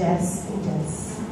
Yes, yes. Jazz.